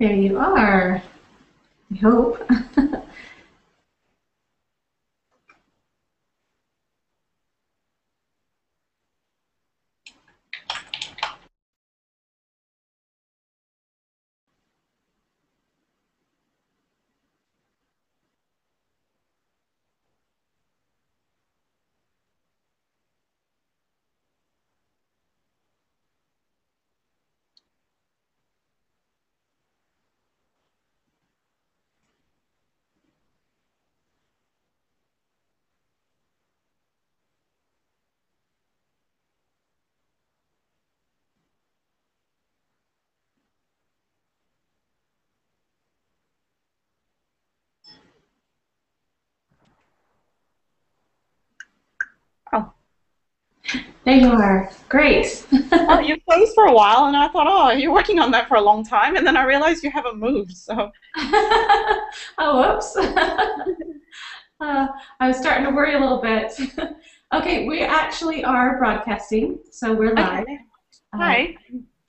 There you are. I hope. Oh. There you are. Great. well, you closed for a while, and I thought, oh, you're working on that for a long time, and then I realized you haven't moved. So. oh, whoops. uh, I was starting to worry a little bit. okay, we actually are broadcasting, so we're live. Okay. Hi.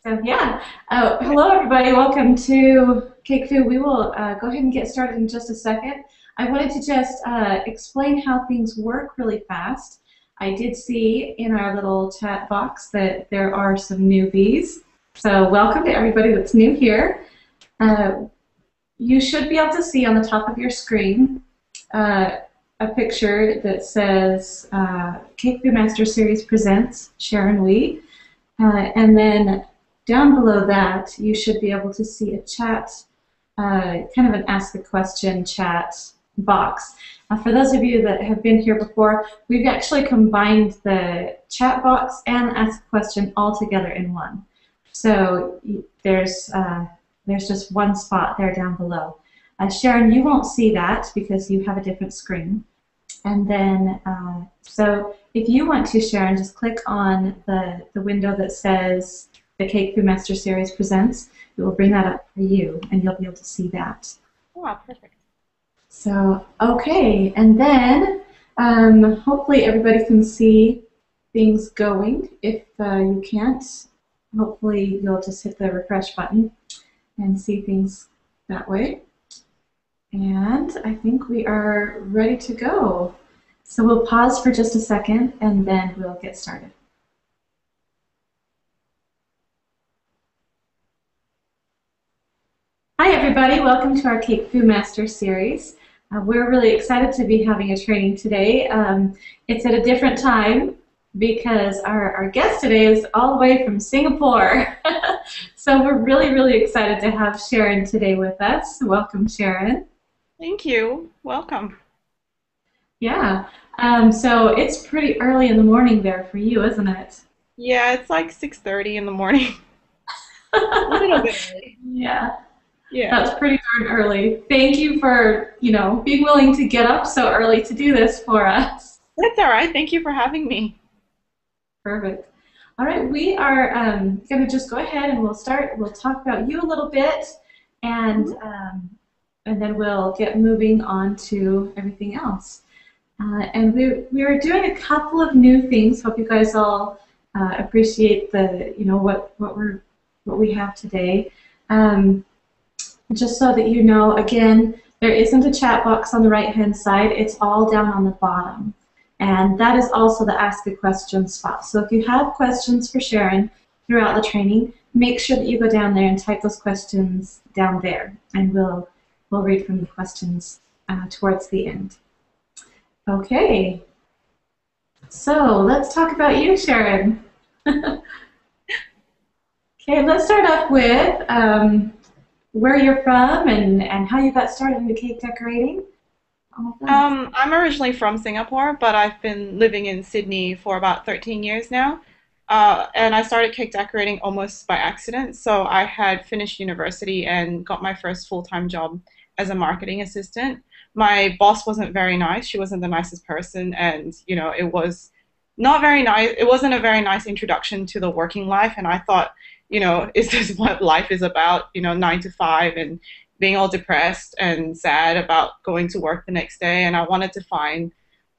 so yeah, uh, hello everybody. Welcome to CakeFu. We will uh, go ahead and get started in just a second. I wanted to just uh, explain how things work really fast. I did see in our little chat box that there are some newbies. So welcome to everybody that's new here. Uh, you should be able to see on the top of your screen uh, a picture that says uh, Cake Master Series presents Sharon Wee. Uh, and then down below that, you should be able to see a chat, uh, kind of an ask a question chat box. For those of you that have been here before, we've actually combined the chat box and ask a question all together in one. So there's, uh, there's just one spot there down below. Uh, Sharon, you won't see that because you have a different screen. And then, uh, so if you want to, Sharon, just click on the, the window that says the CakeFu Master Series presents. It will bring that up for you, and you'll be able to see that. Oh, perfect. So, okay, and then um, hopefully everybody can see things going. If uh, you can't, hopefully you'll just hit the refresh button and see things that way. And I think we are ready to go. So we'll pause for just a second and then we'll get started. Hi everybody, welcome to our CakeFu Master series. Uh, we're really excited to be having a training today. Um, it's at a different time because our, our guest today is all the way from Singapore. so we're really, really excited to have Sharon today with us. Welcome, Sharon. Thank you. Welcome. Yeah. Um, so it's pretty early in the morning there for you, isn't it? Yeah, it's like 6.30 in the morning. a little bit early. Yeah. Yeah. That's pretty darn early. Thank you for, you know, being willing to get up so early to do this for us. That's all right. Thank you for having me. Perfect. All right, we are um, going to just go ahead and we'll start. We'll talk about you a little bit, and um, and then we'll get moving on to everything else. Uh, and we we are doing a couple of new things. Hope you guys all uh, appreciate the you know what what we're what we have today. Um, just so that you know, again, there isn't a chat box on the right-hand side. It's all down on the bottom. And that is also the Ask a Question spot. So if you have questions for Sharon throughout the training, make sure that you go down there and type those questions down there. And we'll, we'll read from the questions uh, towards the end. Okay. So let's talk about you, Sharon. okay, let's start off with um, where you're from and, and how you got started into cake decorating. Um, I'm originally from Singapore, but I've been living in Sydney for about 13 years now. Uh, and I started cake decorating almost by accident. So I had finished university and got my first full-time job as a marketing assistant. My boss wasn't very nice. She wasn't the nicest person, and you know it was not very nice. It wasn't a very nice introduction to the working life. And I thought, you know, is this what life is about? You know, nine to five and being all depressed and sad about going to work the next day. And I wanted to find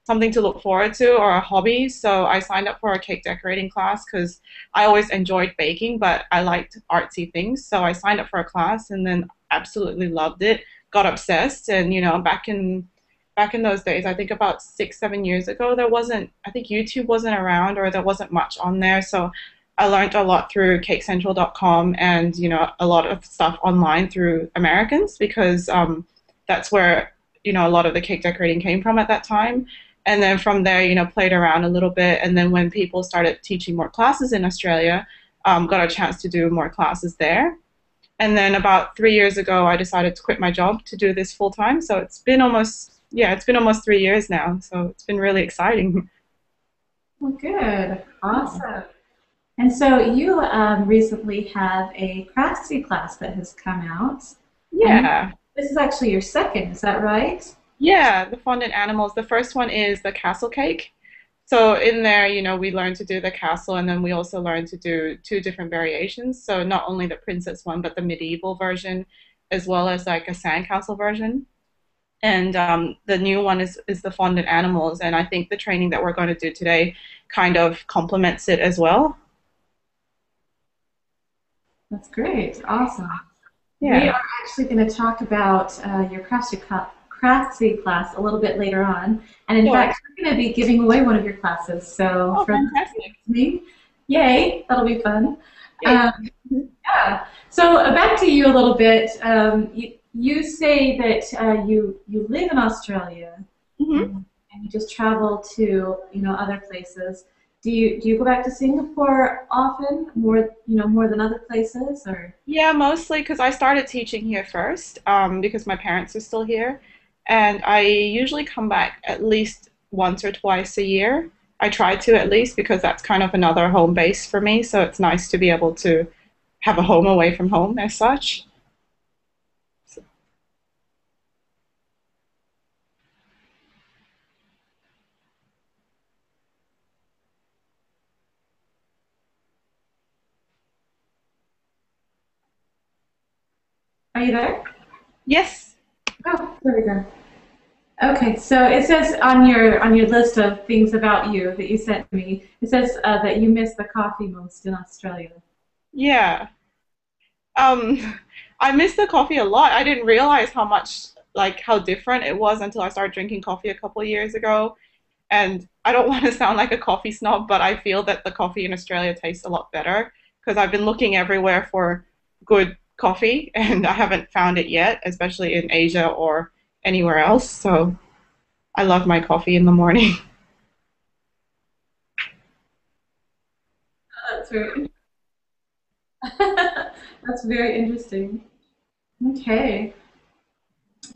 something to look forward to or a hobby. So I signed up for a cake decorating class because I always enjoyed baking, but I liked artsy things. So I signed up for a class and then absolutely loved it, got obsessed, and you know, back in back in those days, I think about six, seven years ago, there wasn't, I think YouTube wasn't around or there wasn't much on there. So I learned a lot through cakecentral.com and, you know, a lot of stuff online through Americans because um, that's where, you know, a lot of the cake decorating came from at that time and then from there, you know, played around a little bit. And then when people started teaching more classes in Australia, um, got a chance to do more classes there. And then about three years ago, I decided to quit my job to do this full time. So it's been almost, yeah, it's been almost three years now. So it's been really exciting. Well, good, awesome. And so you um, recently have a craftsy class that has come out. Yeah. This is actually your second, is that right? Yeah, the fondant animals. The first one is the castle cake. So in there, you know, we learn to do the castle, and then we also learn to do two different variations. So not only the princess one, but the medieval version, as well as like a sandcastle version. And um, the new one is is the fondant animals, and I think the training that we're going to do today kind of complements it as well. That's great. Awesome. Yeah. We are actually going to talk about uh, your craftsy, craftsy class a little bit later on. And in sure. fact, we're going to be giving away one of your classes. So oh, fantastic. Me, yay, that'll be fun. Um, yeah. So uh, back to you a little bit. Um, you, you say that uh, you you live in Australia mm-hmm. and you just travel to you know other places do you do you go back to Singapore often, more you know more than other places, or? Yeah, mostly because I started teaching here first, um, because my parents are still here, and I usually come back at least once or twice a year. I try to at least because that's kind of another home base for me. So it's nice to be able to have a home away from home as such. You there? Yes. Oh, there we go. Okay, so it says on your on your list of things about you that you sent me, it says uh, that you miss the coffee most in Australia. Yeah. Um, I miss the coffee a lot. I didn't realize how much like how different it was until I started drinking coffee a couple of years ago. And I don't want to sound like a coffee snob, but I feel that the coffee in Australia tastes a lot better because I've been looking everywhere for good coffee, and I haven't found it yet, especially in Asia or anywhere else. So I love my coffee in the morning. That's very, That's very interesting. Okay.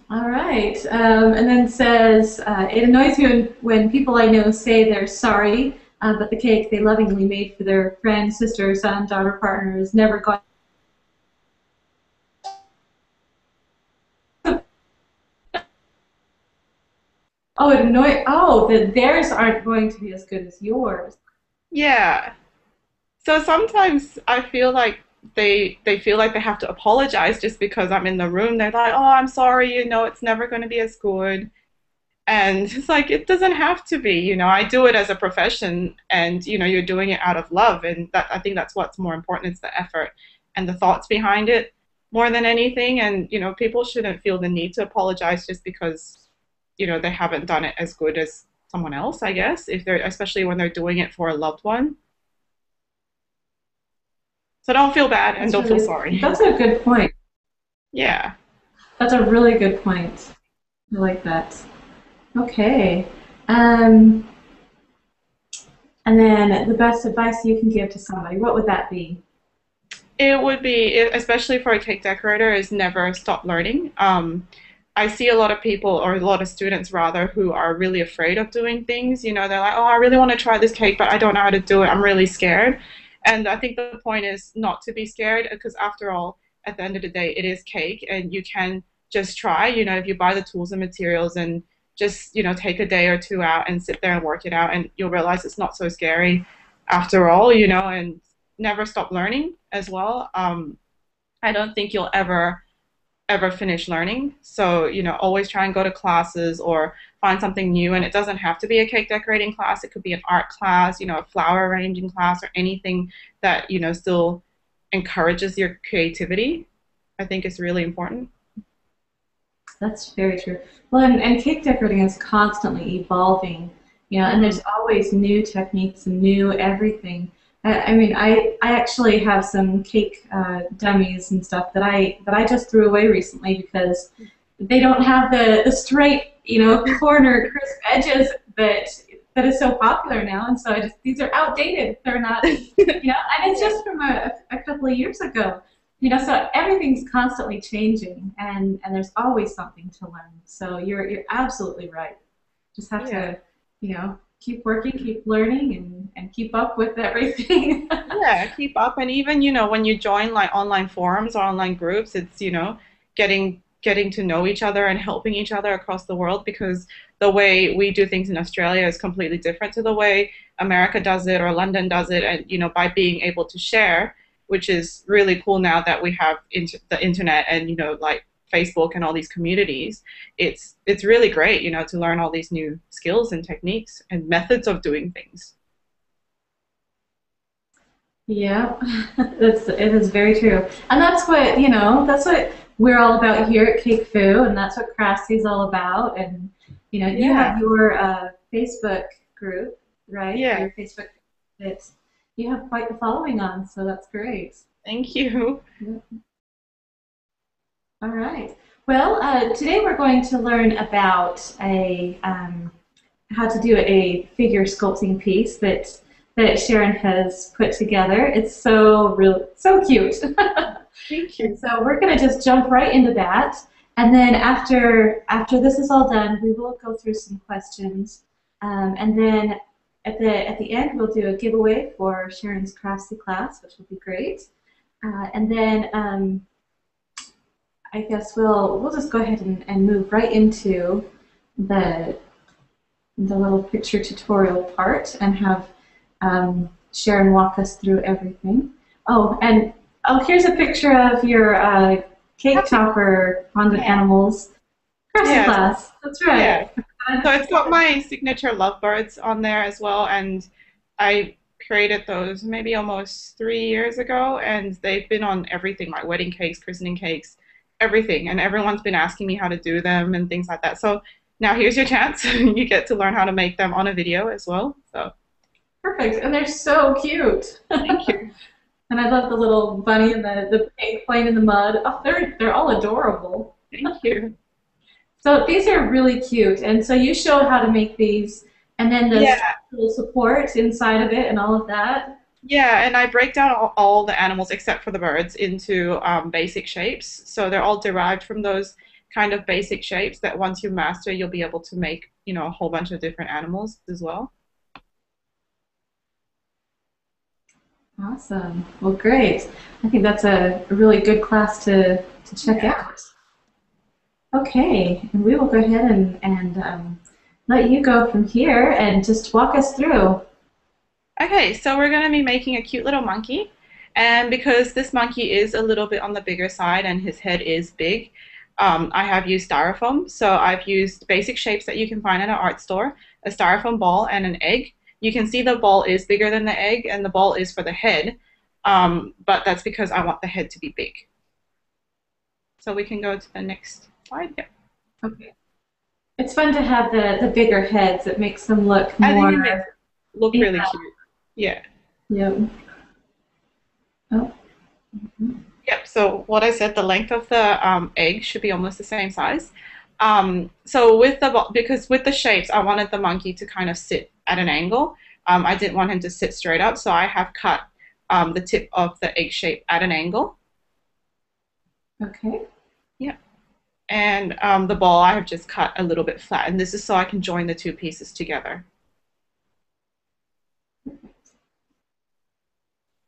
All right. Um, and then says, uh, it annoys me when, people I know say they're sorry, uh, but the cake they lovingly made for their friend, sister, son, daughter, partner is never gone Oh, it annoy. Oh, that theirs aren't going to be as good as yours. Yeah. So sometimes I feel like they they feel like they have to apologize just because I'm in the room. They're like, "Oh, I'm sorry. You know, it's never going to be as good." And it's like it doesn't have to be. You know, I do it as a profession, and you know, you're doing it out of love, and that I think that's what's more important. It's the effort and the thoughts behind it more than anything. And you know, people shouldn't feel the need to apologize just because you know they haven't done it as good as someone else i guess if they're especially when they're doing it for a loved one. So don't feel bad and that's don't really, feel sorry that's a good point. Yeah. That's a really good point. I like that. Okay. Um, and then the best advice you can give to somebody what would that be? It would be especially for a cake decorator is never stop learning. Um, I see a lot of people, or a lot of students rather, who are really afraid of doing things. You know, they're like, oh, I really want to try this cake, but I don't know how to do it. I'm really scared. And I think the point is not to be scared because, after all, at the end of the day, it is cake and you can just try. You know, if you buy the tools and materials and just, you know, take a day or two out and sit there and work it out, and you'll realize it's not so scary after all, you know, and never stop learning as well. Um, I don't think you'll ever ever finish learning. So, you know, always try and go to classes or find something new. And it doesn't have to be a cake decorating class. It could be an art class, you know, a flower arranging class, or anything that you know still encourages your creativity. I think is really important. That's very true. Well, and, and cake decorating is constantly evolving, you know, and there's always new techniques and new everything. I, I mean, I, I actually have some cake uh, dummies and stuff that I that I just threw away recently because they don't have the, the straight, you know, corner crisp edges that that is so popular now, and so I just these are outdated. They're not, you know, and it's just from a, a couple of years ago. You know, so everything's constantly changing, and and there's always something to learn. So you're you're absolutely right. Just have Yeah. to, you know, keep working, keep learning, and and keep up with everything. Yeah, keep up. And even, you know, when you join like online forums or online groups, it's, you know, getting getting to know each other and helping each other across the world because the way we do things in Australia is completely different to the way America does it or London does it. And, you know, by being able to share, which is really cool now that we have inter- the internet and, you know, like Facebook and all these communities, it's it's really great, you know, to learn all these new skills and techniques and methods of doing things. Yeah, that's it is very true, and that's what you know. That's what we're all about here at CakeFu, and that's what Craftsy's all about. And you know, you have your uh, Facebook group, right? Yeah. Your Facebook that you have quite the following on, so that's great. Thank you. All right. Well, uh, today we're going to learn about a um, how to do a figure sculpting piece that that Sharon has put together. It's so real, so cute. Thank you. so we're going to just jump right into that, and then after after this is all done, we will go through some questions, um, and then at the at the end we'll do a giveaway for Sharon's Craftsy class, which will be great, uh, and then. Um, I guess we'll we'll just go ahead and, and move right into the the little picture tutorial part and have um, Sharon walk us through everything. Oh, and oh, here's a picture of your uh, cake topper fondant Yeah. animals Yeah. class. That's right. Yeah. So it's got my signature lovebirds on there as well, and I created those maybe almost three years ago, and they've been on everything like wedding cakes, christening cakes, everything, and everyone's been asking me how to do them and things like that. So now here's your chance. you get to learn how to make them on a video as well. So Perfect. And they're so cute. thank you. and I love the little bunny and the, the pig playing in the mud. Oh, they're they're all adorable. Thank you. So these are really cute, and so you show how to make these, and then the Yeah. little support inside of it, and all of that. Yeah, and I break down all, all the animals except for the birds into um, basic shapes. So they're all derived from those kind of basic shapes that once you master, you'll be able to make, you know, a whole bunch of different animals as well. Awesome. Well, great. I think that's a really good class to to check Yeah. out. Okay, and we will go ahead and and um, let you go from here and just walk us through. Okay, so we're going to be making a cute little monkey. And because this monkey is a little bit on the bigger side and his head is big, um, I have used styrofoam. So I've used basic shapes that you can find at an art store, a styrofoam ball and an egg. You can see the ball is bigger than the egg and the ball is for the head, um, but that's because I want the head to be big. So we can go to the next slide. Yep. Okay. It's fun to have the the bigger heads. It makes them look I think more. look really Yeah. cute. Yeah. Yep. Oh. Mhm. Yep. So what I said, the length of the um, egg should be almost the same size. Um, so with the because with the shapes, I wanted the monkey to kind of sit at an angle. Um, I didn't want him to sit straight up, so I have cut um, the tip of the egg shape at an angle, Okay. Yeah. And um, the ball I have just cut a little bit flat, and this is so I can join the two pieces together.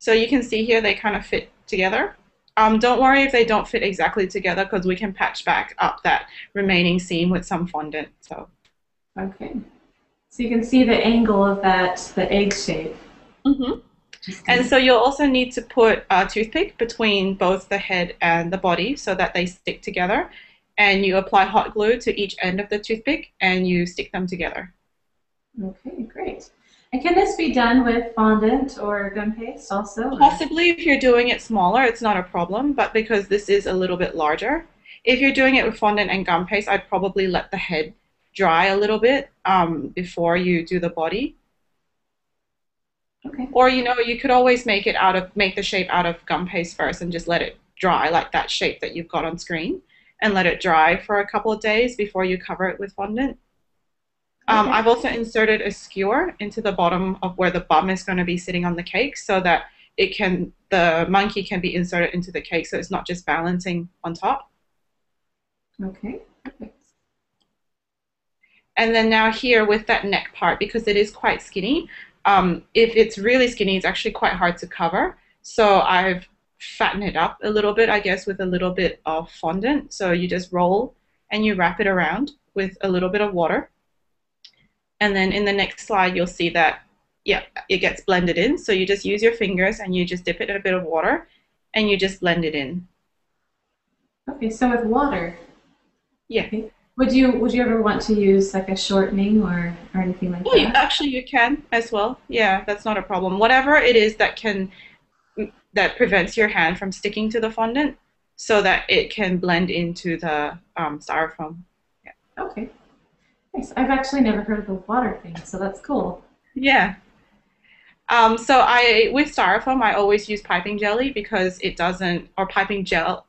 So you can see here they kind of fit together. Um, don't worry if they don't fit exactly together because we can patch back up that remaining seam with some fondant. So, Okay. So you can see the angle of that, the egg shape. Mm -hmm. and so you'll also need to put a toothpick between both the head and the body so that they stick together. and you apply hot glue to each end of the toothpick and you stick them together. Okay, great. And can this be done with fondant or gum paste also? Possibly if you're doing it smaller, it's not a problem, but because this is a little bit larger, if you're doing it with fondant and gum paste, I'd probably let the head dry a little bit um, before you do the body. Okay. Or you know, you could always make it out of make the shape out of gum paste first and just let it dry like that shape that you've got on screen and let it dry for a couple of days before you cover it with fondant. Um, Okay. I've also inserted a skewer into the bottom of where the bum is going to be sitting on the cake so that it can the monkey can be inserted into the cake so it's not just balancing on top. Okay. Perfect. And then now here with that neck part, because it is quite skinny, um, if it's really skinny, it's actually quite hard to cover. So I've fattened it up a little bit, I guess, with a little bit of fondant. So you just roll and you wrap it around with a little bit of water. And then in the next slide, you'll see that, yeah, it gets blended in. So you just use your fingers and you just dip it in a bit of water and you just blend it in. Okay. So with water, Yeah. would you would you ever want to use like a shortening or or anything like Yeah, you- that? actually, you can as well. Yeah, that's not a problem. Whatever it is that can that prevents your hand from sticking to the fondant, so that it can blend into the um, styrofoam. Okay. Nice. I've actually never heard of the water thing, so that's cool. Yeah. Um, so I with styrofoam, I always use piping jelly because it doesn't, or piping gel.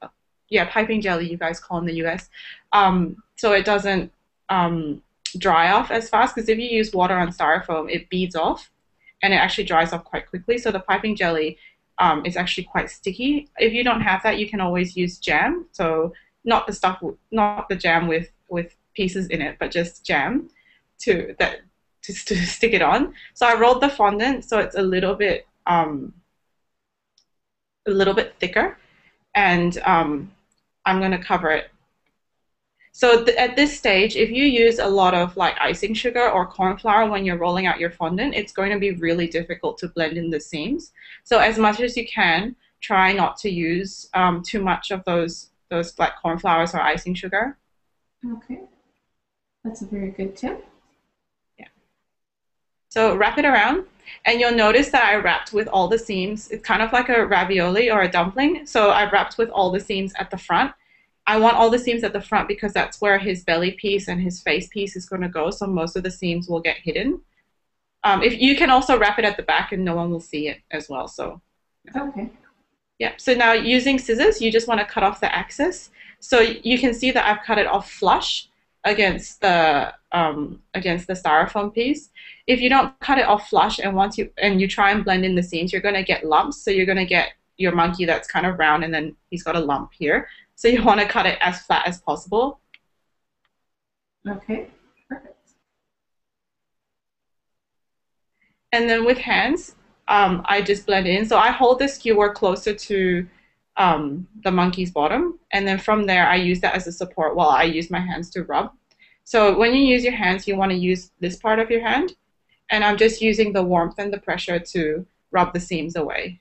Yeah, piping jelly. You guys call in the U.S. Um, so it doesn't um, dry off as fast because if you use water on styrofoam, it beads off, and it actually dries off quite quickly. So the piping jelly um, is actually quite sticky. If you don't have that, you can always use jam. So not the stuff, not the jam with with pieces in it, but just jam to that to, to stick it on. So I rolled the fondant so it's a little bit um, a little bit thicker, and um, I'm going to cover it. So th- at this stage, if you use a lot of like icing sugar or corn flour when you're rolling out your fondant, it's going to be really difficult to blend in the seams. So as much as you can, try not to use um, too much of those those like corn flours or icing sugar. Okay. That's a very good tip. Yeah. So wrap it around, and you'll notice that I wrapped with all the seams. It's kind of like a ravioli or a dumpling. So I wrapped with all the seams at the front. I want all the seams at the front because that's where his belly piece and his face piece is going to go. So most of the seams will get hidden. Um, if you can also wrap it at the back, and no one will see it as well. So Okay. yeah. So now using scissors, you just want to cut off the excess. So you can see that I've cut it off flush against the um, against the styrofoam piece. If you don't cut it off flush and once you and you try and blend in the seams, you're going to get lumps. So you're going to get your monkey that's kind of round and then he's got a lump here. So you want to cut it as flat as possible. Okay. Perfect. And then with hands, um, I just blend in. So I hold the skewer closer to um, the monkey's bottom, and then from there I use that as a support while I use my hands to rub. So when you use your hands, you want to use this part of your hand, and I'm just using the warmth and the pressure to rub the seams away.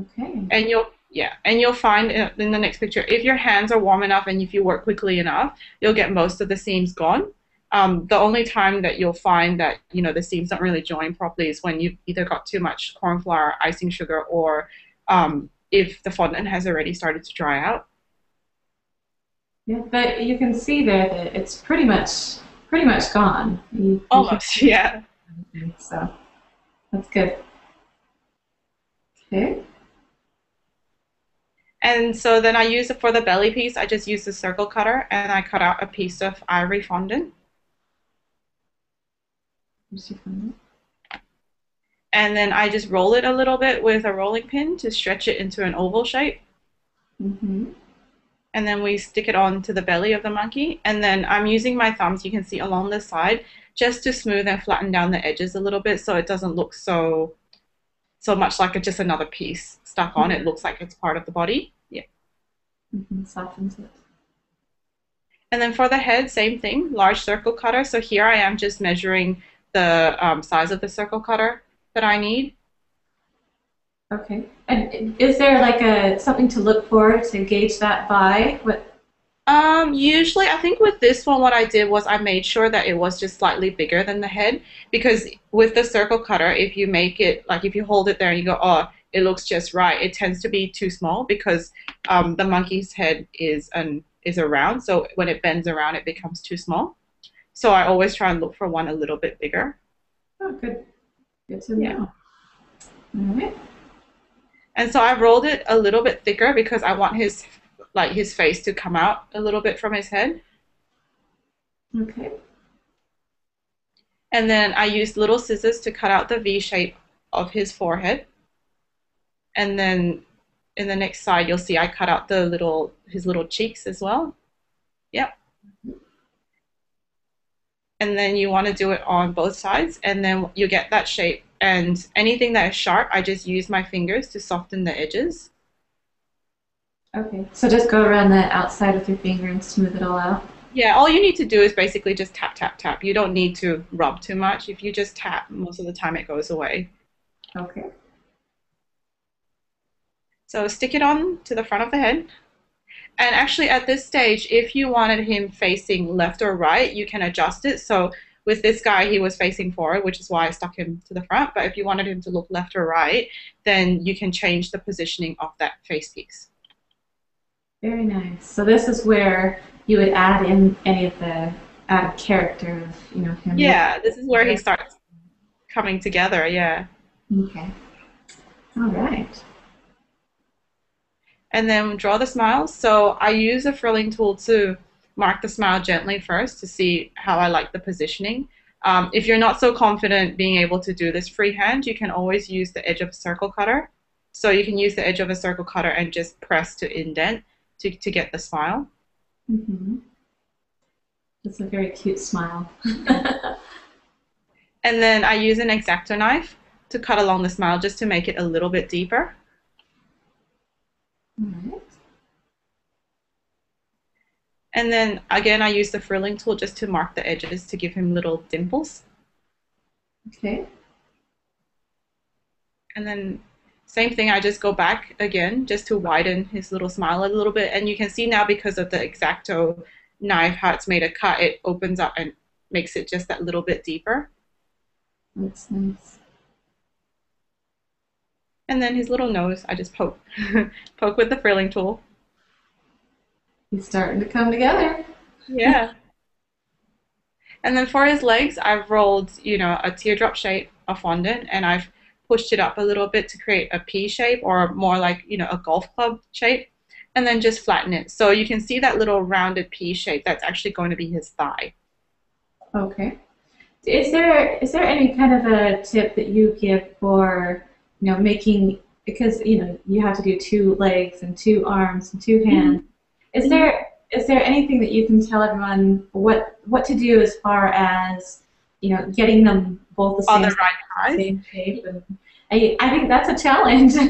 Okay. And you'll yeah, and you'll find in the next picture if your hands are warm enough and if you work quickly enough, you'll get most of the seams gone. Um, the only time that you'll find that you know the seams don't really join properly is when you've either got too much corn flour, icing sugar, or um, if the fondant has already started to dry out. Yeah, but you can see there that it's pretty much pretty much gone. You, you Almost, yeah. so that's good. Okay. And so then I use it for the belly piece. I just use the circle cutter and I cut out a piece of ivory fondant. Here's your phone. And then I just roll it a little bit with a rolling pin to stretch it into an oval shape. Mm-hmm. and then we stick it on to the belly of the monkey. And then I'm using my thumbs, you can see along the side, just to smooth and flatten down the edges a little bit so it doesn't look so so much like a, just another piece stuck on. It looks like it's part of the body. Yeah. Mm-hmm. Softens it. And then for the head, same thing, large circle cutter. So here I am just measuring the um, size of the circle cutter that I need. Okay. And is there like a something to look for to gauge that by? What? Um, usually, I think with this one, what I did was I made sure that it was just slightly bigger than the head because with the circle cutter, if you make it like if you hold it there and you go, oh, it looks just right, it tends to be too small because um, the monkey's head is an is around, so when it bends around, it becomes too small. So I always try and look for one a little bit bigger. Oh, good. Good to know. Yeah. All right. And so I rolled it a little bit thicker because I want his like his face to come out a little bit from his head. Okay. And then I used little scissors to cut out the V shape of his forehead. And then in the next side, you'll see I cut out the little his little cheeks as well. Yep. And then you want to do it on both sides, and then you get that shape. And anything that is sharp, I just use my fingers to soften the edges. Okay. So just go around the outside with your finger and smooth it all out. Yeah, all you need to do is basically just tap, tap, tap. You don't need to rub too much. If you just tap, most of the time it goes away. Okay. So stick it on to the front of the head. And actually, at this stage, if you wanted him facing left or right, you can adjust it. So with this guy, he was facing forward, which is why I stuck him to the front. But if you wanted him to look left or right, then you can change the positioning of that face piece. Very nice. So this is where you would add in any of the added character of, you know, him. Yeah, this is where he starts coming together. Yeah. Okay. All right. And then draw the smile. So I use a frilling tool to mark the smile gently first to see how I like the positioning. Um, if you're not so confident being able to do this freehand, you can always use the edge of a circle cutter. So you can use the edge of a circle cutter and just press to indent to, to get the smile. Mm-hmm. That's a very cute smile. And then I use an X-Acto knife to cut along the smile just to make it a little bit deeper. Right. And then again, I use the frilling tool just to mark the edges to give him little dimples. Okay. And then same thing, I just go back again just to widen his little smile a little bit. And you can see now because of the X-Acto knife, how it's made a cut, it opens up and makes it just that little bit deeper. That's nice. And then his little nose, I just poke, poke with the frilling tool. He's starting to come together. Yeah. And then for his legs, I've rolled, you know, a teardrop shape of fondant and I've pushed it up a little bit to create a P shape or more like, you know, a golf club shape and then just flatten it. So you can see that little rounded P shape that's actually going to be his thigh. Okay. Is there is there any kind of a tip that you give for you know making because you know you have to do two legs and two arms and two hands. Is there is there anything that you can tell everyone what what to do as far as you know getting them both the same the right size. same shape and I, I think that's a challenge.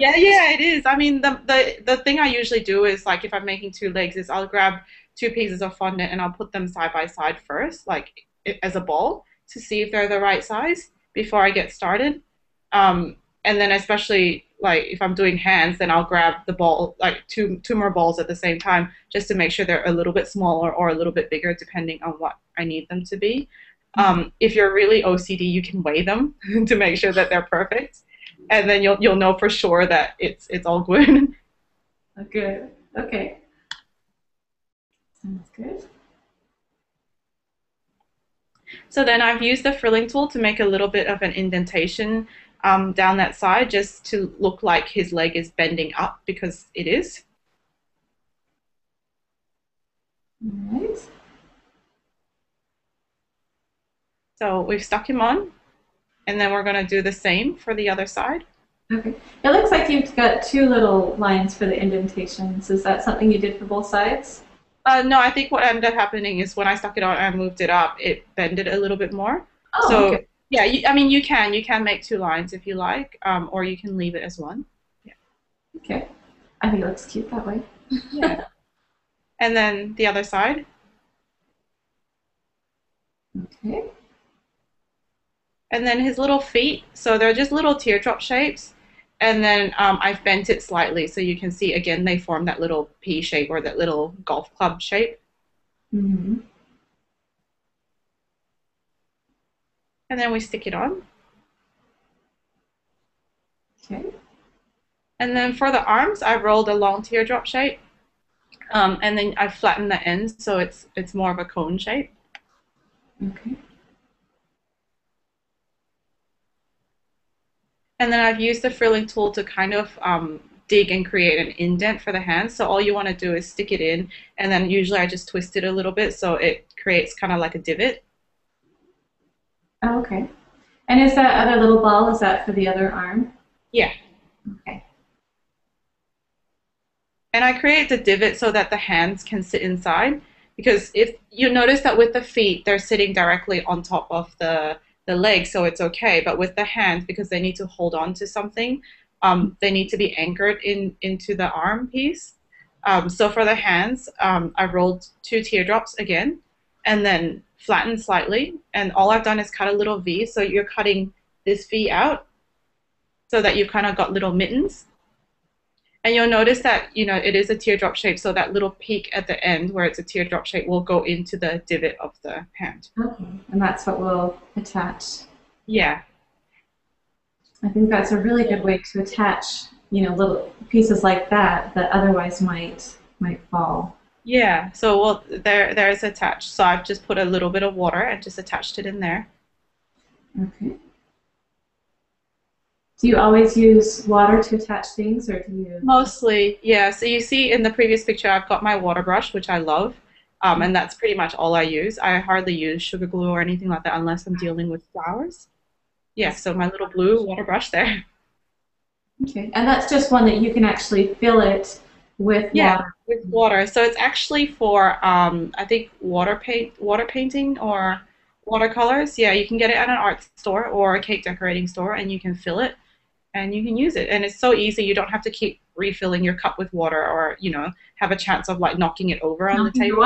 Yeah, yeah, it is. I mean, the, the the thing I usually do is like if I'm making two legs, is I'll grab two pieces of fondant and I'll put them side by side first, like as a ball, to see if they're the right size before I get started. Um, and then especially like if I'm doing hands, then I'll grab the ball like two two more balls at the same time just to make sure they're a little bit smaller or a little bit bigger depending on what I need them to be. Um, if you're really OCD, you can weigh them to make sure that they're perfect, and then you'll you'll know for sure that it's it's all good. good. Okay. Sounds good. So then I've used the frilling tool to make a little bit of an indentation um, down that side just to look like his leg is bending up because it is. All right. So we've stuck him on, and then we're going to do the same for the other side. Okay. It looks like you've got two little lines for the indentations. Is that something you did for both sides? Uh, no, I think what ended up happening is when I stuck it on and moved it up, it bended a little bit more. Oh, so okay. Yeah, you, I mean you can you can make two lines if you like, um, or you can leave it as one. Yeah. Okay. I think it looks cute that way. Yeah. and then the other side. Okay. And then his little feet, so they're just little teardrop shapes. and then um, I've bent it slightly so you can see again they form that little P shape or that little golf club shape. Mm-hmm. And then we stick it on. Okay. And then for the arms, I rolled a long teardrop shape. Um, and then I flattened the ends so it's it's more of a cone shape. Okay. And then I've used the frilling tool to kind of um, dig and create an indent for the hands. So all you want to do is stick it in, and then usually I just twist it a little bit so it creates kind of like a divot. Oh, okay. And is that other little ball, is that for the other arm? Yeah. Okay. And I create the divot so that the hands can sit inside. Because if you notice that with the feet, they're sitting directly on top of the, the leg, so it's okay. But with the hands, because they need to hold on to something, um, they need to be anchored in into the arm piece. Um, so for the hands, um, I rolled two teardrops again, and then flattened slightly. And all I've done is cut a little V. So you're cutting this V out, so that you've kind of got little mittens. And you'll notice that, you know, it is a teardrop shape, so that little peak at the end where it's a teardrop shape will go into the divot of the hand. Okay. And that's what we'll attach. Yeah. I think that's a really good way to attach, you know, little pieces like that that otherwise might might fall. Yeah. So well there there is attached. So I've just put a little bit of water and just attached it in there. Okay. Do you always use water to attach things, or do you? Mostly, yeah. So you see in the previous picture, I've got my water brush, which I love, um, and that's pretty much all I use. I hardly use sugar glue or anything like that unless I'm dealing with flowers. Yeah, so my little blue water brush there. Okay, and that's just one that you can actually fill it with Yeah, water. with water. So it's actually for um, I think water paint, water painting or watercolors. Yeah, you can get it at an art store or a cake decorating store, and you can fill it and you can use it. And it's so easy. You don't have to keep refilling your cup with water or you know have a chance of like knocking it over on the table.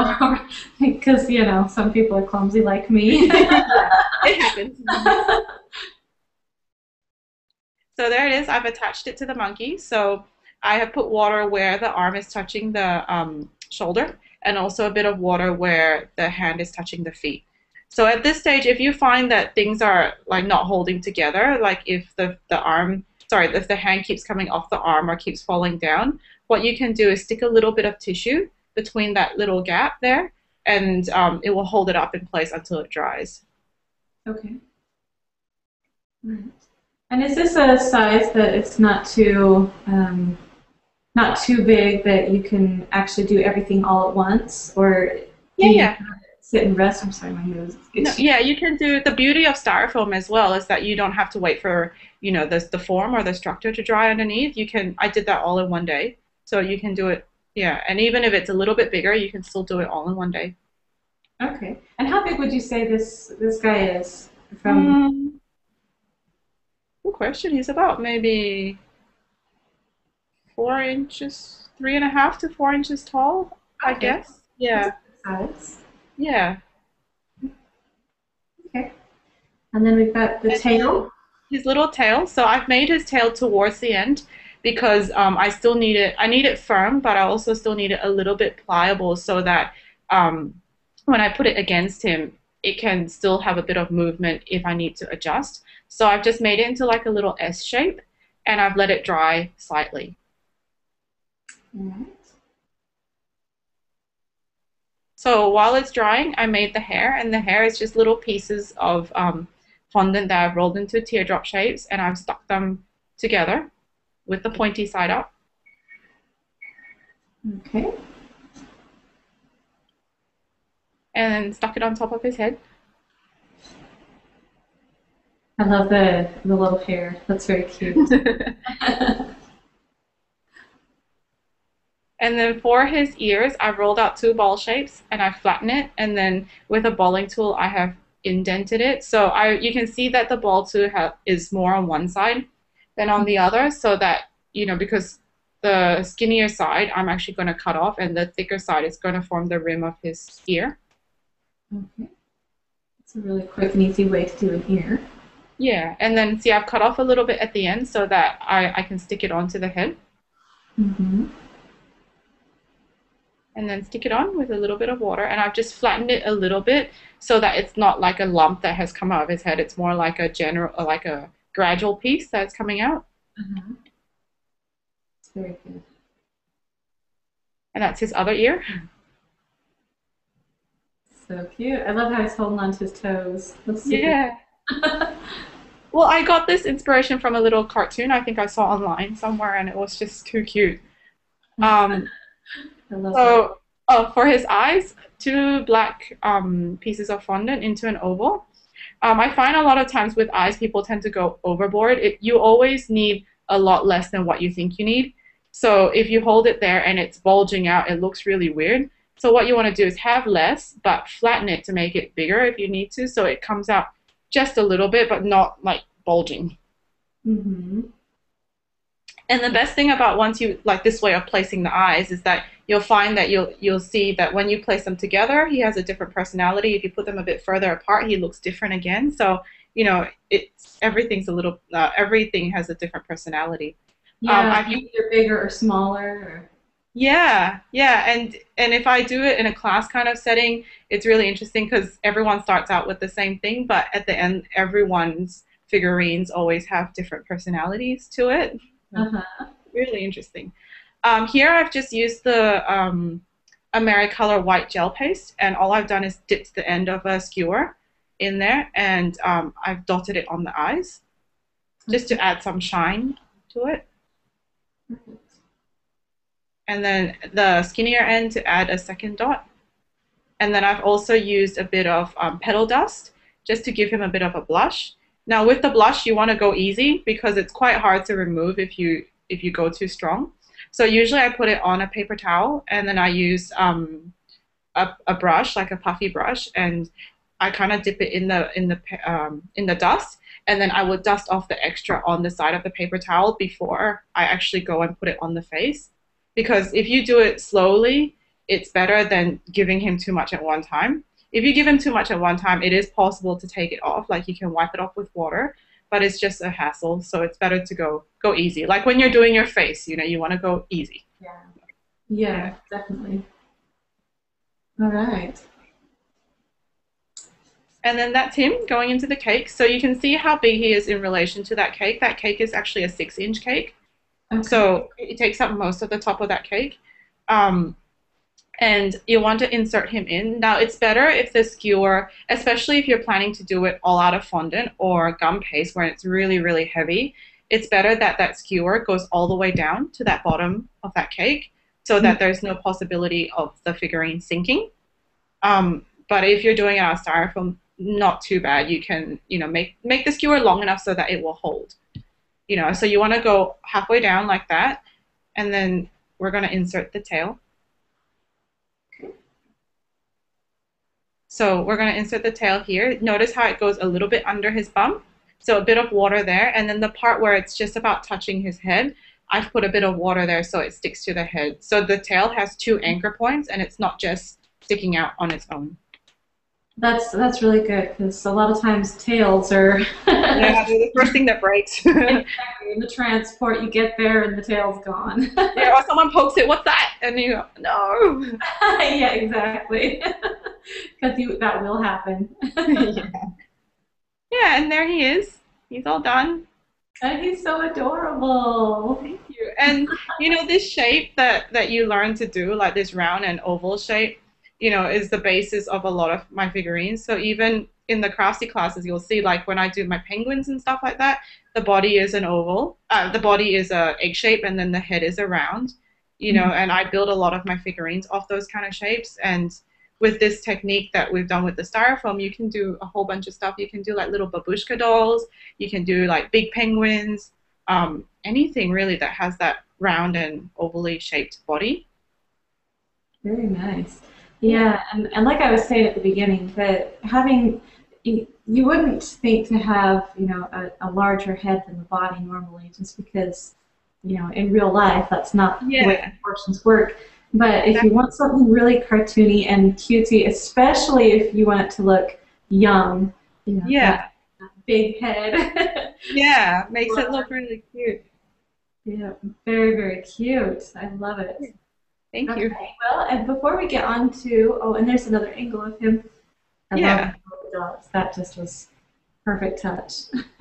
Because you know some people are clumsy like me. It happens. So there it is. I've attached it to the monkey. So I have put water where the arm is touching the um, shoulder and also a bit of water where the hand is touching the feet. So at this stage, if you find that things are like not holding together, like if the, the arm, sorry, if the hand keeps coming off the arm or keeps falling down, what you can do is stick a little bit of tissue between that little gap there and um, it will hold it up in place until it dries. okay. Right. And is this a size that it's not too um, not too big that you can actually do everything all at once, or Yeah, yeah. sit and rest? I'm sorry, my nose. No, yeah, you can do the beauty of styrofoam as well is that you don't have to wait for you know the the form or the structure to dry underneath. You can I did that all in one day, so you can do it. Yeah, and even if it's a little bit bigger, you can still do it all in one day. Okay. And how big would you say this this guy is from? Um, good question. He's about maybe four inches, three and a half to four inches tall, I Okay. guess. Yeah, size? yeah. Okay. And then we've got the And tail. his little tail. So I've made his tail towards the end because um, I still need it. I need it firm, but I also still need it a little bit pliable so that um, when I put it against him, it can still have a bit of movement if I need to adjust. So I've just made it into like a little S shape, and I've let it dry slightly. Alright. So while it's drying, I made the hair, and the hair is just little pieces of um, fondant that I've rolled into teardrop shapes, and I've stuck them together with the pointy side up. Okay. and then stuck it on top of his head. I love the the little hair. That's very cute. And then for his ears, I've rolled out two ball shapes and I flattened it. And then with a balling tool, I have indented it. So I, you can see that the ball too ha- is more on one side than on the other. So that, you know, because the skinnier side, I'm actually going to cut off and the thicker side is going to form the rim of his ear. Okay. It's a really quick and easy way to do an ear. Yeah, and then see, I've cut off a little bit at the end so that I, I can stick it onto the head. Mm-hmm. And then stick it on with a little bit of water. And I've just flattened it a little bit so that it's not like a lump that has come out of his head. It's more like a general, like a gradual piece that's coming out. It's very good. And that's his other ear. So cute. I love how he's holding on to his toes. Yeah. Well, I got this inspiration from a little cartoon I think I saw online somewhere, and it was just too cute. Um, I love that. So, oh, for his eyes, two black um, pieces of fondant into an oval. Um, I find a lot of times with eyes, people tend to go overboard. It, you always need a lot less than what you think you need. So if you hold it there and it's bulging out, it looks really weird. So what you want to do is have less, but flatten it to make it bigger if you need to, so it comes out just a little bit, but not like bulging. Mm-hmm. And the best thing about once you like this way of placing the eyes is that you'll find that you'll you'll see that when you place them together, he has a different personality. If you put them a bit further apart, he looks different again. So you know, it's everything's a little uh, everything has a different personality. Yeah, I've either bigger or smaller. Or... Yeah, yeah, and and if I do it in a class kind of setting, it's really interesting because everyone starts out with the same thing, but at the end, everyone's figurines always have different personalities to it. Uh-huh. Really interesting. Um, here I've just used the um, AmeriColor white gel paste, and all I've done is dipped the end of a skewer in there, and um, I've dotted it on the eyes, just to add some shine to it. And then the skinnier end to add a second dot. And then I've also used a bit of um, petal dust just to give him a bit of a blush. Now with the blush, you want to go easy because it's quite hard to remove if you if you go too strong. So usually I put it on a paper towel and then I use um, a, a brush like a puffy brush and I kind of dip it in the in the um, in the dust and then I would dust off the extra on the side of the paper towel before I actually go and put it on the face because if you do it slowly, it's better than giving him too much at one time. If you give him too much at one time, it is possible to take it off. Like you can wipe it off with water, but it's just a hassle. So it's better to go go easy. Like when you're doing your face, you know, you want to go easy. Yeah. Yeah, definitely. All right. And then that's him going into the cake. So you can see how big he is in relation to that cake. That cake is actually a six inch cake. Okay. So it takes up most of the top of that cake. Um, and you want to insert him in. Now it's better if the skewer, especially if you're planning to do it all out of fondant or gum paste where it's really, really heavy, it's better that that skewer goes all the way down to that bottom of that cake so that there's no possibility of the figurine sinking. Um, but if you're doing it out of styrofoam, not too bad. You can, you know, make make the skewer long enough so that it will hold. You know, so you want to go halfway down like that, and then we're going to insert the tail. So we're going to insert the tail here. Notice how it goes a little bit under his bum. So a bit of water there. And then the part where it's just about touching his head, I've put a bit of water there so it sticks to the head. So the tail has two anchor points and it's not just sticking out on its own. That's that's really good because a lot of times tails are Yeah, they're the first thing that breaks. Exactly. in the transport. You get there and the tail's gone. yeah, or someone pokes it, what's that? And you go, no. yeah, exactly. Because you that will happen. yeah. yeah, and there he is. He's all done. and he's so adorable. Thank you. And you know, this shape that that you learn to do, like this round and oval shape, you know, is the basis of a lot of my figurines. So even in the Craftsy classes, you'll see like when I do my penguins and stuff like that, the body is an oval. Uh, the body is a egg shape, and then the head is a round. You know, and I build a lot of my figurines off those kind of shapes. And with this technique that we've done with the styrofoam, you can do a whole bunch of stuff. You can do like little babushka dolls. You can do like big penguins. Um, anything really that has that round and ovally shaped body. Very nice. Yeah, and, and like I was saying at the beginning, that having you you wouldn't think to have you know a, a larger head than the body normally, just because you know in real life that's not the way proportions work. But if you want something really cartoony and cutesy, especially if you want it to look young, you know, Yeah. that- big head. yeah, makes it look really cute. Yeah, very, very cute. I love it. Thank okay, you. Well, and before we get on to, oh, and there's another angle of him. I Yeah. dogs. That just was perfect touch.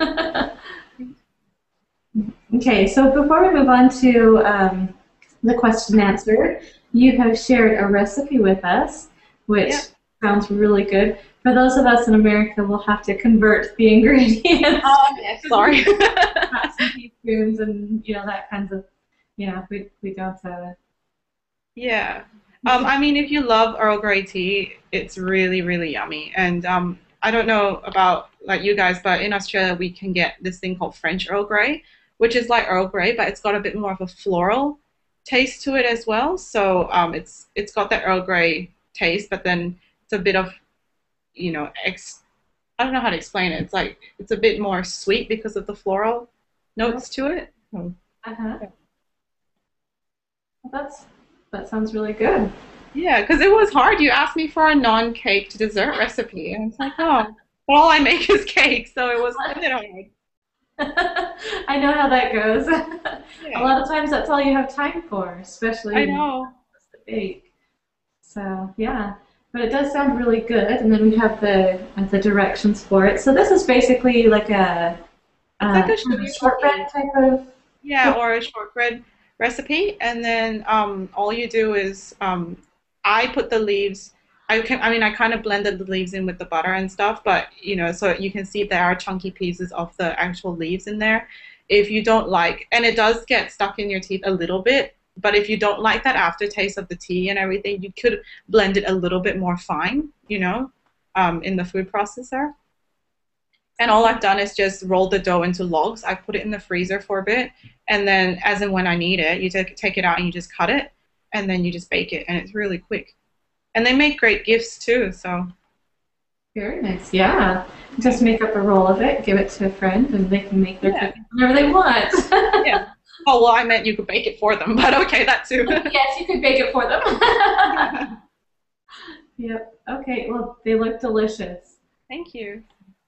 okay, so before we move on to um, the question and answer, you have shared a recipe with us, which Yeah. sounds really good. For those of us in America, we'll have to convert the ingredients. Oh, yeah, sorry. Teaspoons and you know that kinds of you know we we don't uh Yeah. Um, I mean, if you love Earl Grey tea, it's really, really yummy. And um, I don't know about like you guys, but in Australia we can get this thing called French Earl Grey, which is like Earl Grey, but it's got a bit more of a floral taste to it as well. So um, it's it's got that Earl Grey taste, but then it's a bit of, you know, ex. I don't know how to explain it. It's like it's a bit more sweet because of the floral notes to it. Uh-huh. Well, that's that sounds really good. Yeah, because it was hard. You asked me for a non-cake dessert recipe, and it's like, oh, all I make is cake, so it was a bit hard. I know how that goes. a lot of times that's all you have time for, especially I know. it's the bake. So yeah, but it does sound really good. And then we have the uh, the directions for it. So this is basically like a, uh, like a kind of sugar shortbread type of. Yeah, or a shortbread recipe, and then um, all you do is um, I put the leaves. I can, I mean, I kind of blended the leaves in with the butter and stuff, but you know, so you can see there are chunky pieces of the actual leaves in there. If you don't like, and it does get stuck in your teeth a little bit, but if you don't like that aftertaste of the tea and everything, you could blend it a little bit more fine, you know, um, in the food processor. And all I've done is just roll the dough into logs. I put it in the freezer for a bit, and then as and when I need it, you take take it out and you just cut it, and then you just bake it, and it's really quick. And they make great gifts too. So Very nice. Yeah. Just make up a roll of it, give it to a friend, and they can make their Yeah. cookies whenever they want. Yeah. oh well, I meant you could bake it for them, but okay, that too. yes, you could bake it for them. yep. Okay. Well, they look delicious. Thank you.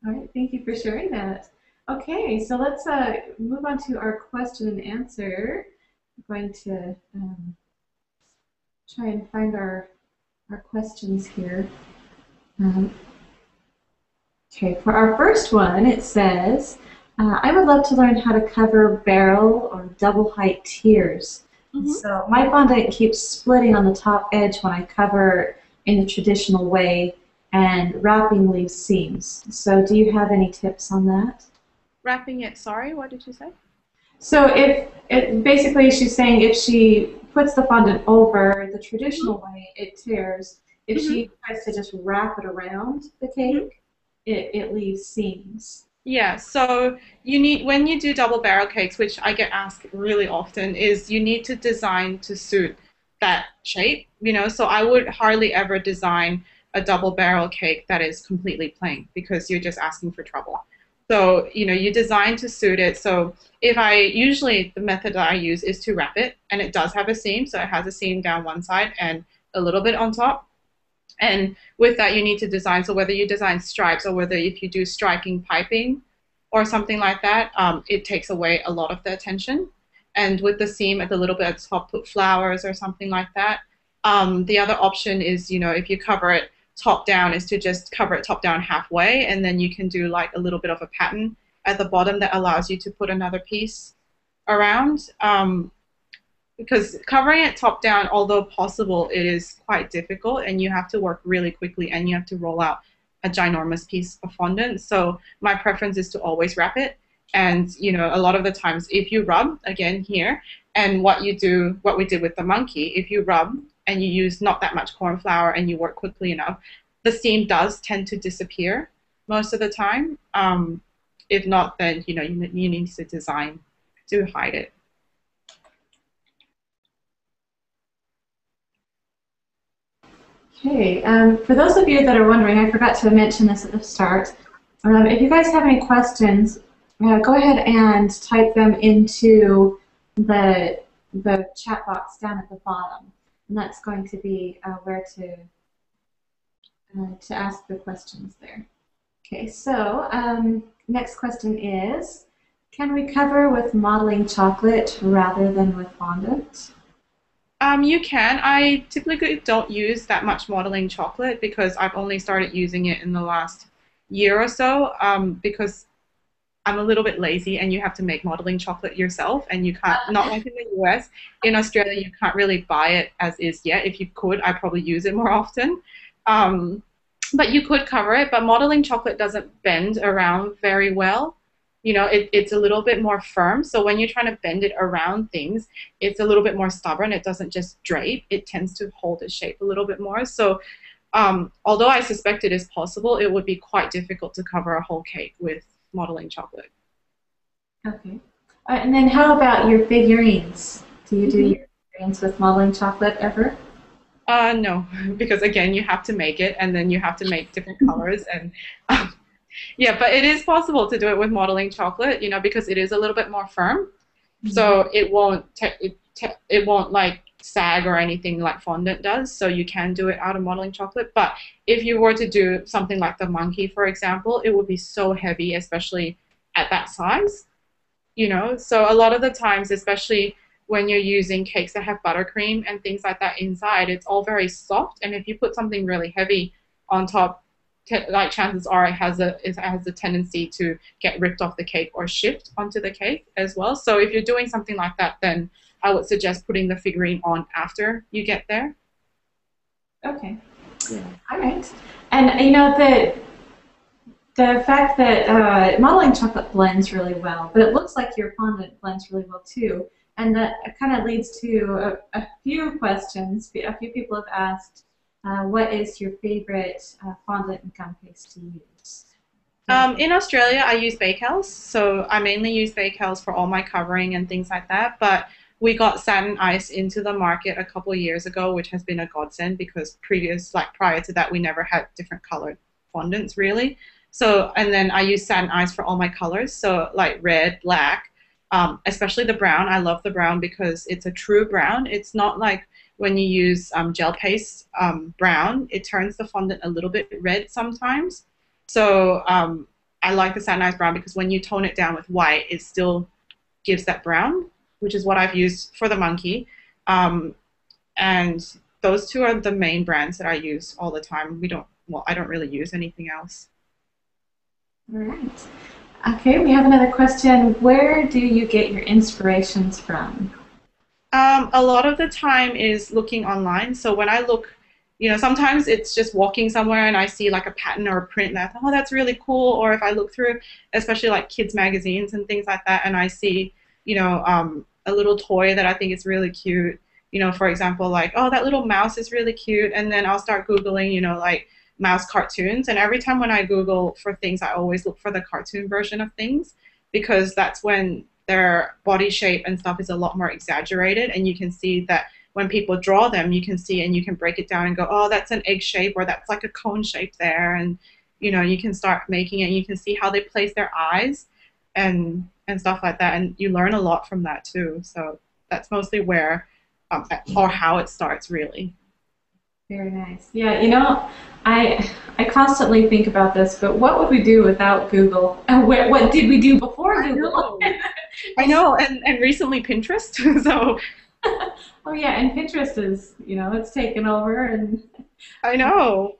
All right. Thank you for sharing that. Okay. So let's uh, move on to our question and answer. I'm going to um, try and find our our questions here. Um, okay. For our first one, it says. Uh, I would love to learn how to cover barrel or double height tiers. Mhm. So my fondant keeps splitting on the top edge when I cover in the traditional way, and wrapping leaves seams. So do you have any tips on that? Wrapping it. Sorry, what did you say? So if it, basically she's saying if she puts the fondant over the traditional mm-hmm. way, it tears. If she mm-hmm. tries to just wrap it around the cake, mm-hmm. it, it leaves seams. Yeah, so you need when you do double barrel cakes, which I get asked really often, is you need to design to suit that shape, you know. So I would hardly ever design a double barrel cake that is completely plain because you're just asking for trouble. So, you know, you design to suit it. So if I usually the method that I use is to wrap it and it does have a seam, so it has a seam down one side and a little bit on top. And with that, you need to design. So whether you design stripes or whether if you do striking piping or something like that, um, it takes away a lot of the attention. And with the seam at the little bit at top, put flowers or something like that. Um, the other option is, you know, if you cover it top down, is to just cover it top down halfway, and then you can do like a little bit of a pattern at the bottom that allows you to put another piece around. Um, because covering it top down, although possible, it is quite difficult, and you have to work really quickly, and you have to roll out a ginormous piece of fondant. So my preference is to always wrap it. And you know, a lot of the times, if you rub again here, and what you do, what we did with the monkey, if you rub and you use not that much corn flour and you work quickly enough, the seam does tend to disappear most of the time. Um, if not, then you know you, you need to design to hide it. Okay, um, for those of you that are wondering, I forgot to mention this at the start. Um, if you guys have any questions, uh, go ahead and type them into the the chat box down at the bottom, and that's going to be uh, where to uh, to ask the questions there. Okay, so um, next question is, can we cover with modeling chocolate rather than with fondant? Um, you can. I typically don't use that much modeling chocolate because I've only started using it in the last year or so um, because I'm a little bit lazy and you have to make modeling chocolate yourself and you can't, not like in the US. In Australia, you can't really buy it as is yet. If you could, I'd probably use it more often. Um, but you could cover it, but modeling chocolate doesn't bend around very well. You know, it, it's a little bit more firm. So when you're trying to bend it around things, it's a little bit more stubborn. It doesn't just drape. It tends to hold its shape a little bit more. So um, although I suspect it is possible, it would be quite difficult to cover a whole cake with modeling chocolate. Okay. Uh, and then how about your figurines? Do you do mm-hmm. your figurines with modeling chocolate ever? Uh, no, because again, you have to make it, and then you have to make different colors, and um, yeah, but it is possible to do it with modeling chocolate, you know, because it is a little bit more firm, mm-hmm. so it won't it, it won't like sag or anything like fondant does. So you can do it out of modeling chocolate. But if you were to do something like the monkey, for example, it would be so heavy, especially at that size. You know, so a lot of the times, especially when you're using cakes that have buttercream and things like that inside, it's all very soft. And if you put something really heavy on top, like chances are it has a it has a tendency to get ripped off the cake or shift onto the cake as well. So if you're doing something like that, then I would suggest putting the figurine on after you get there. Okay. Yeah. All right. And you know the the fact that uh, modeling chocolate blends really well, but it looks like your fondant blends really well too. And that kind of leads to a, a, few questions. A few people have asked, uh, what is your favorite uh, fondant and gum paste to use? Um, in Australia, I use Bakehouse. So I mainly use Bakehouse for all my covering and things like that. But we got satin ice into the market a couple years ago, which has been a godsend because previous, like prior to that, we never had different colored fondants really. So, and then I use satin ice for all my colors. So like red, black, um, especially the brown. I love the brown because it's a true brown. It's not like when you use um, gel paste um, brown, it turns the fondant a little bit red sometimes. So um, I like the satin ice brown because when you tone it down with white, it still gives that brown, which is what I've used for the monkey. Um, and those two are the main brands that I use all the time. We don't, well, I don't really use anything else. All right. Okay, we have another question. Where do you get your inspirations from? Um, a lot of the time is looking online. So when I look, you know, sometimes it's just walking somewhere and I see like a pattern or a print and I thought, oh, that's really cool. Or if I look through, especially like kids magazines and things like that, and I see, you know, um, a little toy that I think is really cute. You know, for example, like, oh, that little mouse is really cute, and then I'll start googling, you know, like mouse cartoons. And every time when I Google for things, I always look for the cartoon version of things because that's when their body shape and stuff is a lot more exaggerated. And you can see that when people draw them, you can see and you can break it down and go, oh, that's an egg shape or that's like a cone shape there. And, you know, you can start making it. And you can see how they place their eyes and and stuff like that. And you learn a lot from that too. So that's mostly where um, or how it starts really. Very nice. Yeah, you know, I I constantly think about this, but what would we do without Google? And what, what did we do before Google? I know, I know. and, and recently Pinterest. so. oh yeah, and Pinterest is you know it's taken over and. I know,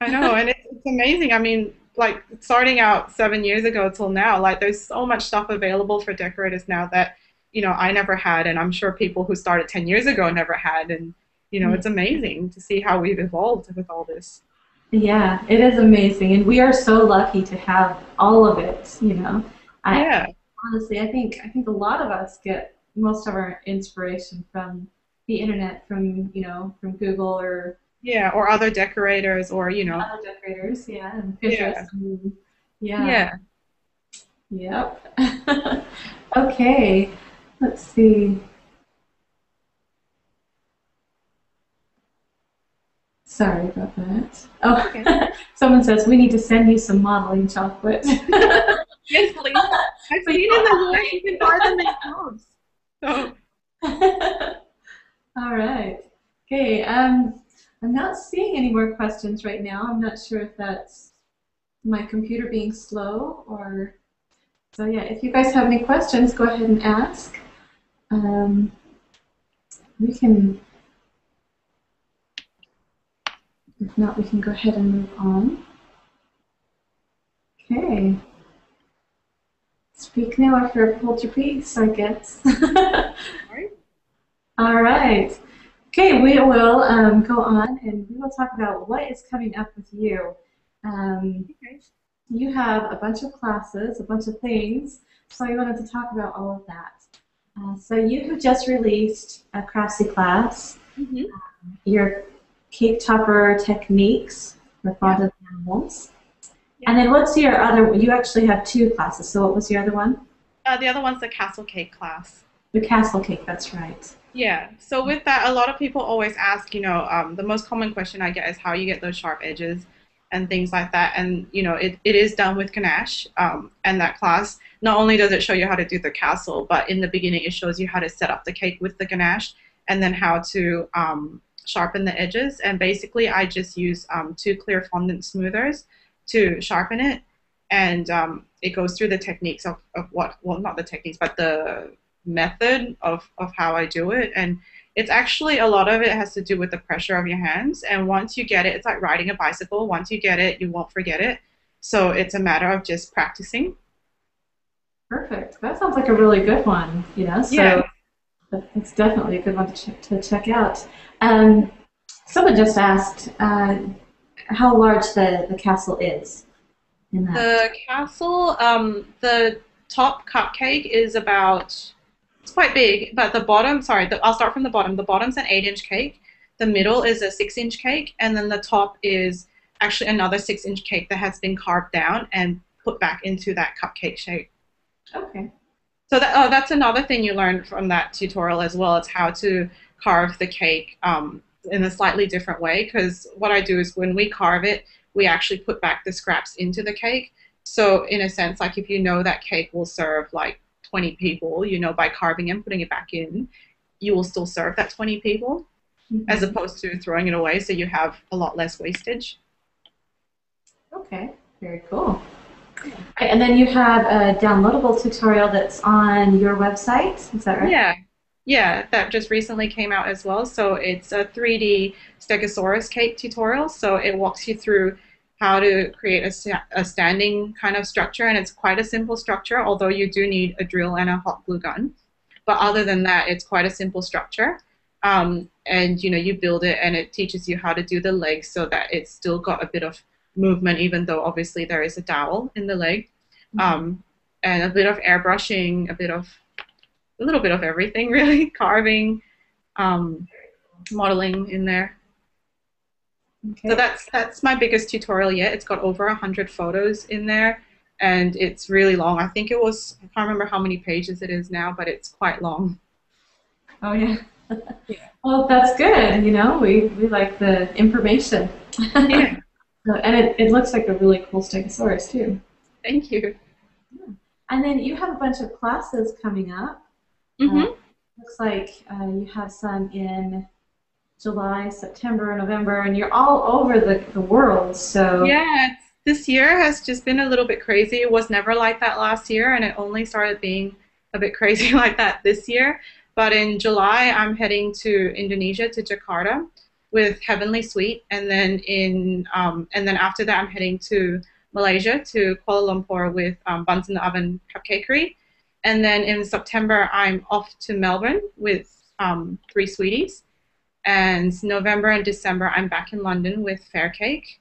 I know, and it's, it's amazing. I mean, like starting out seven years ago till now, like there's so much stuff available for decorators now that you know I never had, and I'm sure people who started ten years ago never had, and you know, mm-hmm. it's amazing to see how we've evolved with all this. Yeah, it is amazing, and we are so lucky to have all of it. You know, I, yeah. Honestly, I think I think a lot of us get most of our inspiration from the internet, from you know, from Google or yeah, or other decorators, or you know, other decorators. Yeah, and Pinterest. Yeah. yeah. Yeah. Yep. okay. Let's see. Sorry about that. Oh, okay. someone says we need to send you some modeling chocolate. yes, please. I've seen in the you can buy them in clubs. So. All right. Okay. Um, I'm not seeing any more questions right now. I'm not sure if that's my computer being slow or so yeah if you guys have any questions go ahead and ask um, we can if not we can go ahead and move on. Okay. Speak now after hold your peace I guess. All right. Okay we will um, go on and we will talk about what is coming up with you. Um, Okay. you have a bunch of classes, a bunch of things, so I wanted to talk about all of that. Uh, so you have just released a Craftsy class, hmm your cake topper techniques for fondant animals. And then what's your other, you actually have two classes, so what was your other one? Uh, the other one's the castle cake class. The castle cake, that's right. Yeah. So with that, a lot of people always ask, you know, um, the most common question I get is how you get those sharp edges and things like that. And you know, it, it is done with ganache. Um, and that class not only does it show you how to do the castle, but in the beginning it shows you how to set up the cake with the ganache and then how to um, sharpen the edges. And basically, I just use um, two clear fondant smoothers to sharpen it. And um, it goes through the techniques of, of what, well, not the techniques, but the method of, of how I do it. And it's actually a lot of it has to do with the pressure of your hands. And once you get it, it's like riding a bicycle. Once you get it, you won't forget it. So it's a matter of just practicing. Perfect. That sounds like a really good one, you know, so Yeah. It's definitely a good one to check, to check out. Um, someone just asked uh, how large the, the castle is in that. The castle, um, the top cupcake is about, it's quite big, but the bottom, sorry, the, I'll start from the bottom. The bottom's an eight inch cake, the middle is a six inch cake, and then the top is actually another six inch cake that has been carved down and put back into that cupcake shape. Okay. So that, oh, that's another thing you learned from that tutorial as well. It's how to carve the cake um, in a slightly different way. Because what I do is when we carve it, we actually put back the scraps into the cake. So in a sense, like if you know that cake will serve like 20 people, you know, by carving and putting it back in, you will still serve that 20 people as opposed to throwing it away. So you have a lot less wastage. Okay, very cool. And then you have a downloadable tutorial that's on your website, is that right? Yeah. Yeah, that just recently came out as well. So it's a 3D Stegosaurus cake tutorial. So it walks you through how to create a, a standing kind of structure, and it's quite a simple structure, although you do need a drill and a hot glue gun. But other than that, it's quite a simple structure. Um, and you know, you build it, and it teaches you how to do the legs so that it's still got a bit of movement, even though obviously there is a dowel in the leg, um, and a bit of airbrushing, a bit of a little bit of everything really. Carving um, modeling in there. Okay. so that's that's my biggest tutorial yet. It's got over 100 photos in there and it's really long. I think it was i can't remember how many pages it is now but it's quite long. Oh, yeah. Well, that's good, you know, we, we like the information. yeah And it, it looks like a really cool Stegosaurus, too. thank you. And then you have a bunch of classes coming up. hmm Looks like uh, you have some in July, September, November, and you're all over the, the world. So. Yeah this year has just been a little bit crazy. It was never like that last year and it only started being a bit crazy like that this year. But in july i'm heading to indonesia to jakarta with heavenly sweet and then in um, and then after that i'm heading to malaysia to kuala lumpur with um, buns in the oven cupcakery. And then in september i'm off to melbourne with um, three sweeties. And november and december i'm back in london with Faircake.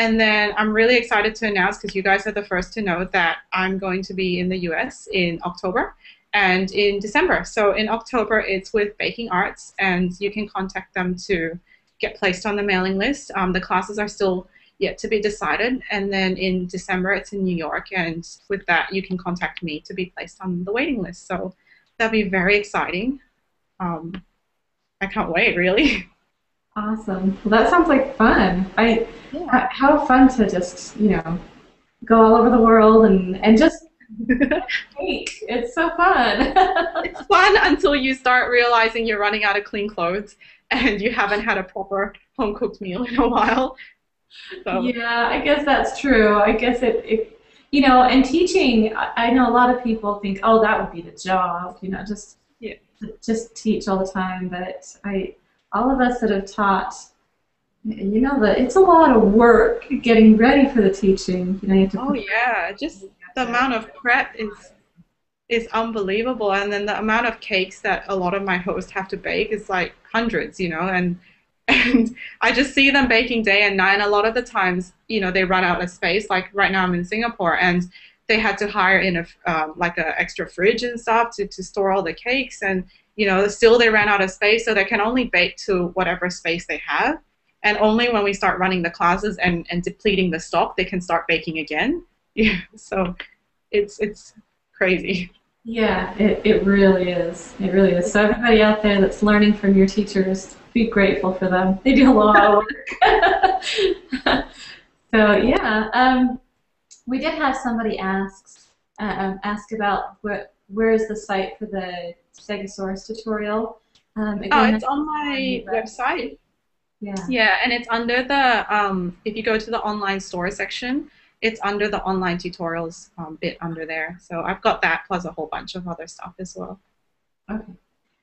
And then I'm really excited to announce, because you guys are the first to know, that I'm going to be in the US in October and in December. So in October, it's with Baking Arts, and you can contact them to get placed on the mailing list. Um, the classes are still yet to be decided. And then in December, it's in New York, and with that, you can contact me to be placed on the waiting list. So that'll be very exciting. Um, I can't wait, really. awesome. Well, that sounds like fun. I Yeah. how, fun to just you know go all over the world and and just. It's so fun. it's fun until you start realizing you're running out of clean clothes and you haven't had a proper home cooked meal in a while. So Yeah, I guess that's true. I guess it, it you know, and teaching, I know a lot of people think, oh, that would be the job, you know, just Yeah. just teach all the time. But I, all of us that have taught, you know, that it's a lot of work getting ready for the teaching. You know, you have to oh yeah, just the amount of prep is is unbelievable, and then the amount of cakes that a lot of my hosts have to bake is like hundreds, you know, and and I just see them baking day and night. And a lot of the times, you know, they run out of space. Like right now, I'm in Singapore, and they had to hire in a um, like an extra fridge and stuff to to store all the cakes, and you know, still they ran out of space, so they can only bake to whatever space they have. And only when we start running the classes and, and depleting the stock, they can start baking again. Yeah, so it's it's crazy. Yeah, it, it really is. It really is. So everybody out there that's learning from your teachers, be grateful for them. They do a lot of work. so yeah, um, we did have somebody ask uh, um, ask about what where is the site for the Stegosaurus tutorial. Um, again, Oh, it's on my website. yeah. Yeah, and it's under the um, if you go to the online store section, it's under the online tutorials um, bit under there. So I've got that plus a whole bunch of other stuff as well. Okay.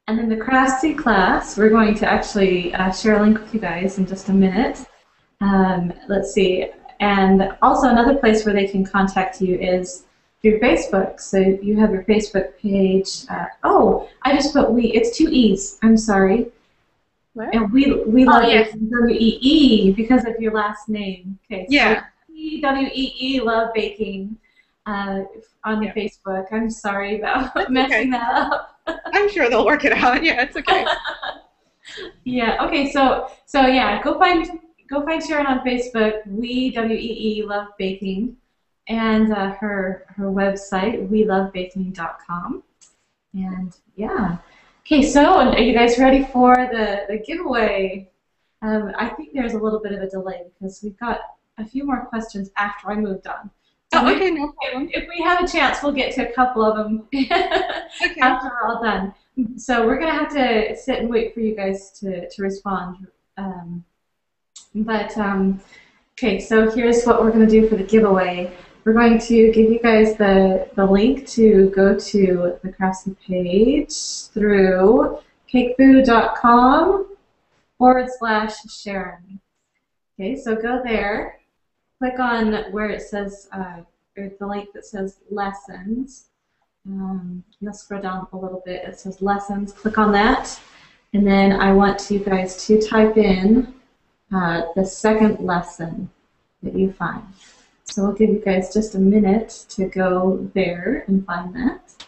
And then the Craftsy class, we're going to actually uh, share a link with you guys in just a minute. Um, let's see. And also another place where they can contact you is through Facebook. So you have your Facebook page. Uh, oh, I just put we. It's two E's. I'm sorry. Where? And we we Oh, love yes. W E E because of your last name. Okay. so Yeah. W E E Love Baking uh, on Yeah. Facebook. I'm sorry about That's messing okay. that up. I'm sure they'll work it out. Yeah, it's okay. Yeah. Okay. So so yeah, go find go find Sharon on Facebook. We W E E Love Baking, and uh, her her website weelovebaking.com. And yeah. Okay. So are you guys ready for the the giveaway? Um, I think there's a little bit of a delay because we've got a few more questions after I moved on. So Oh, okay, no problem. if we have a chance, we'll get to a couple of them Okay. after we're all done. So we're gonna have to sit and wait for you guys to, to respond. Um, but um, okay, so here's what we're gonna do for the giveaway. We're going to give you guys the, the link to go to the Craftsy page through cakefu.com forward slash Sharon. Okay, so go there, click on where it says, uh, or the link that says lessons. Um, you'll scroll down a little bit. It says lessons. Click on that. And then I want you guys to type in uh, the second lesson that you find. So we'll give you guys just a minute to go there and find that.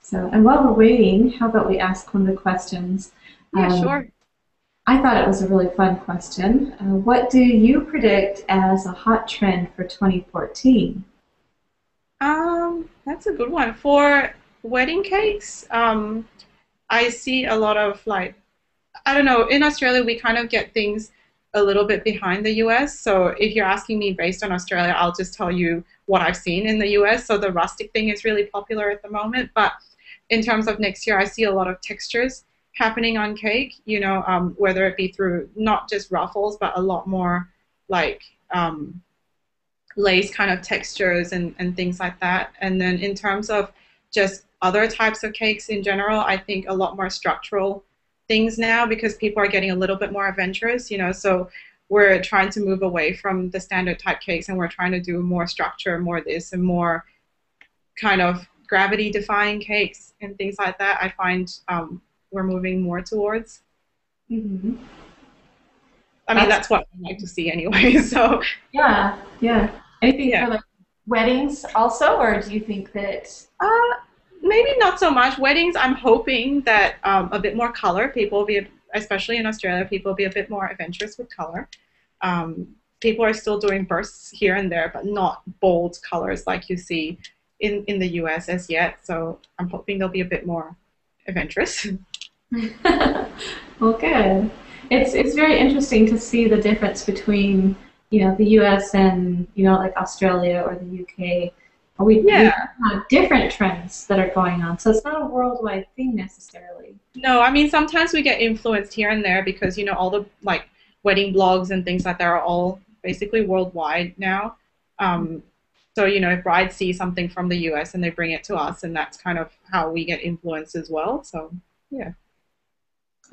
So, and while we're waiting, how about we ask one of the questions? Yeah, Um, sure. I thought it was a really fun question. Uh, what do you predict as a hot trend for 2014? Um, that's a good one. For wedding cakes, um, I see a lot of like, I don't know, in Australia we kind of get things a little bit behind the US. So if you're asking me based on Australia, I'll just tell you what I've seen in the US. So the rustic thing is really popular at the moment. But in terms of next year, I see a lot of textures happening on cake, you know, um, whether it be through not just ruffles, but a lot more like um, lace kind of textures and, and things like that. And then in terms of just other types of cakes in general, I think a lot more structural things now because people are getting a little bit more adventurous, you know, so we're trying to move away from the standard type cakes and we're trying to do more structure, more this and more kind of gravity defying cakes and things like that. I find um, we're moving more towards. Mm-hmm. I mean, That's- that's what I like to see anyway. So Yeah, yeah. Anything Yeah. for like weddings also, or do you think that? Uh, maybe not so much. Weddings, I'm hoping that um, a bit more color. People will be, especially in Australia, people will be a bit more adventurous with color. Um, people are still doing bursts here and there, but not bold colors like you see in, in the US as yet. So I'm hoping they'll be a bit more adventurous. well, good. It's it's very interesting to see the difference between you know the U.S. and you know like Australia or the U.K. We, we have different trends that are going on, so it's not a worldwide thing necessarily. No, I mean sometimes we get influenced here and there because you know all the like wedding blogs and things like that are all basically worldwide now. Um, so you know, if brides see something from the U.S. and they bring it to us, and that's kind of how we get influenced as well. So yeah.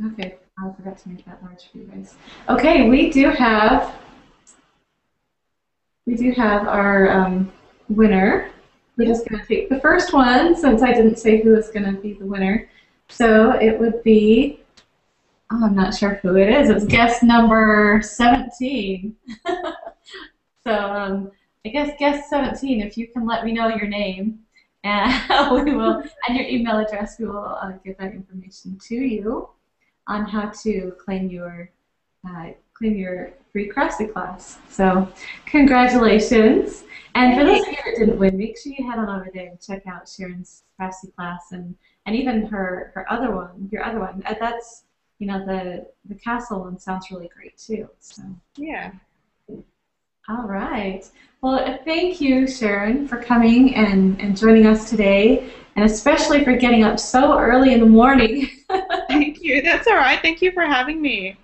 Okay, I forgot to make that large for you guys. Okay, we do have we do have our um, winner. We're just going to take the first one since I didn't say who was going to be the winner. So it would be, oh, I'm not sure who it is. It's guest number 17. so um, I guess guest 17, if you can let me know your name and we will, and your email address, we will uh, give that information to you on how to claim your uh, claim your free craftsy class. So congratulations. And for those of you that didn't win, make sure you head on over there and check out Sharon's craftsy class and, and even her, her other one, your other one. Uh, that's, you know, the, the castle one sounds really great too. So Yeah. all right. Well, uh, thank you, Sharon, for coming and, and joining us today, and especially for getting up so early in the morning. You. That's all right. Thank you for having me.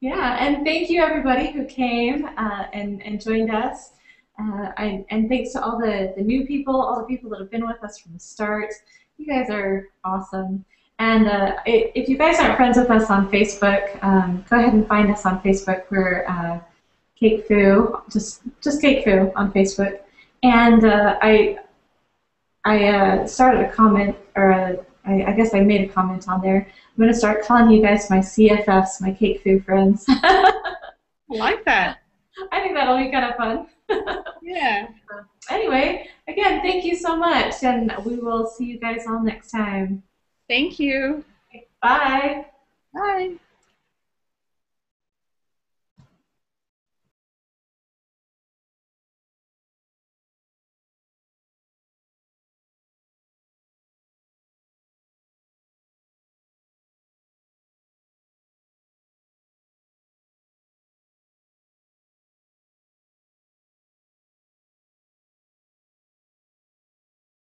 Yeah, and thank you everybody who came uh, and, and joined us. Uh, I, and thanks to all the, the new people, all the people that have been with us from the start. You guys are awesome. And uh, if you guys aren't friends with us on Facebook, um, go ahead and find us on Facebook. We're uh, CakeFu, just just CakeFu on Facebook. And uh, I I uh, started a comment, or a, I, I guess I made a comment on there. I'm going to start calling you guys my CFFs, my CakeFu friends. I like that. I think that'll be kind of fun. Yeah. anyway, again, thank you so much, and we will see you guys all next time. Thank you. Bye. Bye.